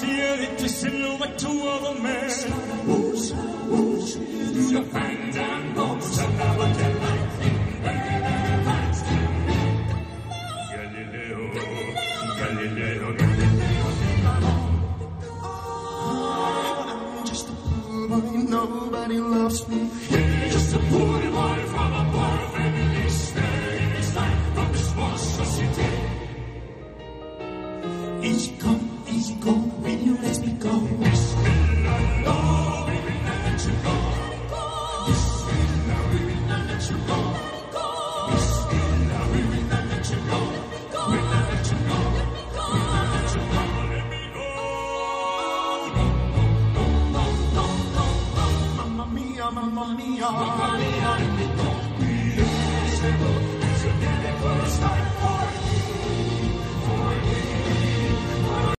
the silhouette of a man. Whoosh, whoosh, through the fans and boats of our delight. Galileo, Galileo, Galileo. I'm just a poor boy, nobody loves me. Just a poor boy from a poor family, sparing his life from this monstrosity let you go. This let you go. Let go. Let go. Let go. Let me go. Mamma mia, mamma mia. Let me go. Please, let me go. It's a difficult start for